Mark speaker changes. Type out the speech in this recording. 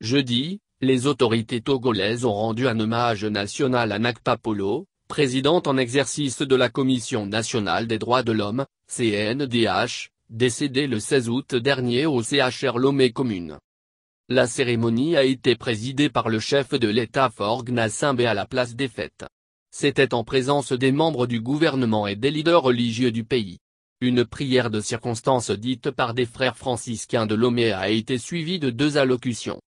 Speaker 1: Jeudi, les autorités togolaises ont rendu un hommage national à Nakpa Polo, présidente en exercice de la Commission nationale des droits de l'homme, CNDH, décédée le 16 août dernier au CHR Lomé commune. La cérémonie a été présidée par le chef de l'État Forg Nassimbe à la place des fêtes. C'était en présence des membres du gouvernement et des leaders religieux du pays. Une prière de circonstance dite par des frères franciscains de Lomé a été suivie de deux allocutions.